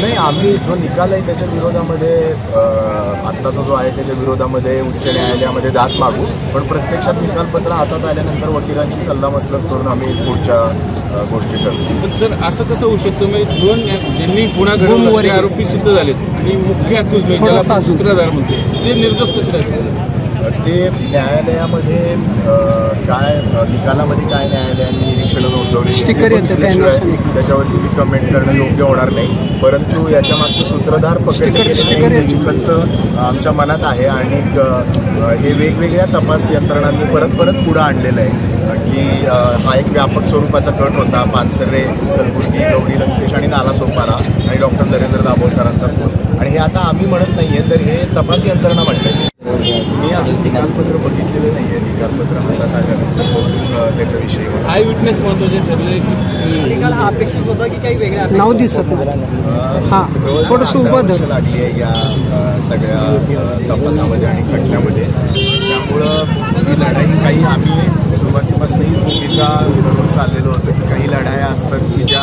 नाही आम्ही जो निकाल आहे त्याच्या विरोधामध्ये अ, आत्ताचा जो आहे त्याच्या विरोधामध्ये उच्च न्यायालयामध्ये दाद मागू. पण प्रत्यक्षात निकालपत्र हातात आल्यानंतर वकिलांची सल्लामसलत करून आम्ही पुढच्या गोष्टी करतो. पण सर असं कसं होऊ शकतं? म्हणजे दोन ज्यांनी गुन्हा घडवला ते आरोपी सिद्ध झालेत. आणि मुख्य सूत्रधार म्हणतो. ते निर्दोष कसे ते न्यायालयामध्ये काय निकालामध्ये काय न्यायालयाने निरीक्षणं नोंदवली. त्याच्यावरती मी कमेंट करणं योग्य होणार नाही. परंतु याच्या मागचे सूत्रधार पकडले नाही याची. खंत आमच्या मनात आहे आणि हे वेगवेगळ्या तपास यंत्रणांनी परत परत पुढं आणलेलं आहे. की हा एक व्यापक स्वरूपाचा कट होता. पानसरे कलबुर्गी गौरी लंकेश आणि नाला सोपारा आणि डॉक्टर नरेंद्र दाभोळकरांचा खून आणि हे आता आम्ही म्हणत नाहीये तर हे तपास यंत्रणा म्हणतात निकालपत्र बघितलेलं नाहीये. निकालपत्र हातात आल्यानंतर त्याच्याविषयी. आय विटनेस महत्त्वाचे ठरले की निकाल हा अपेक्षित होता की काही वेगळ्या नाव दिसत नाही. हा, थोडंसं उभं धर. लागली आहे या सगळ्या तपासामध्ये आणि खटल्यामध्ये. त्यामुळं ही लढाई काही आम्ही सुरुवातीपासून ही भूमिका धरून चाललेलो होतं की काही लढाया असतात की ज्या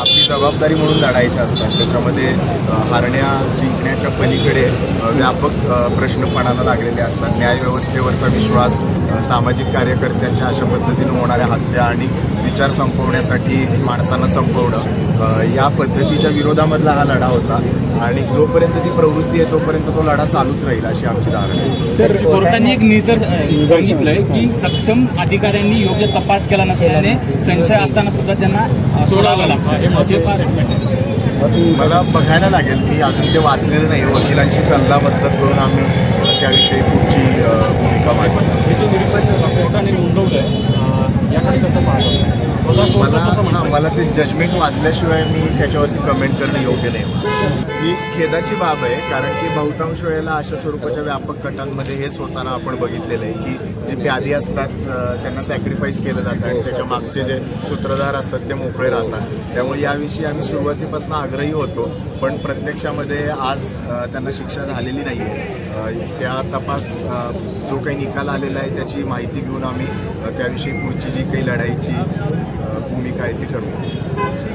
आपली जबाबदारी म्हणून लढायच्या असतात. त्याच्यामध्ये हारण्या जिंकण्याच्या पलीकडे व्यापक प्रश्न पणाला लागलेले असतात. न्यायव्यवस्थेवरचा विश्वास सामाजिक कार्यकर्त्यांच्या अशा पद्धतीनं होणाऱ्या हत्या आणि विचार संपवण्यासाठी माणसांना संपवणं या पद्धतीच्या विरोधामधला हा लढा होता. आणि जोपर्यंत ती प्रवृत्ती आहे तोपर्यंत तो लढा चालूच राहील अशी आमची धारणा आहे. सर कोर्टाने एक निदर्श सांगितलंय की सक्षम अधिकाऱ्यांनी योग्य तपास केला नसल्याने संशय असताना सुद्धा त्यांना सोडावं लागतं. मला बघायला लागेल मी अजून ते वाचलेलं नाही वकिलांची सल्ला मसलत करून आम्ही त्याविषयी पुढची अ, भूमिका मांडू हे जे निरीक्षण कोर्टाने नोंदवलंय अं, याकडे कसं पाहतो स्वतः मला हां, मला ते जजमेंट वाचल्याशिवाय मी त्याच्यावरती कमेंट करणं योग्य नाही. ही खेदाची बाब आहे कारण की बहुतांश वेळेला अशा स्वरूपाच्या व्यापक गटांमध्ये हेच होताना आपण बघितलेलं आहे की जे प्यादी असतात त्यांना सॅक्रिफाईस केलं जातं आणि त्याच्या मागचे जे सूत्रधार असतात ते मोकळे राहतात. त्यामुळे याविषयी आम्ही सुरुवातीपासून आग्रही होतो पण प्रत्यक्षामध्ये आज त्यांना शिक्षा झालेली नाही आहे त्या तपास जो काही निकाल आलेला आहे त्याची माहिती घेऊन आम्ही त्याविषयी पुढची जी काही लढाईची भूमिका आहे ती ठरवू?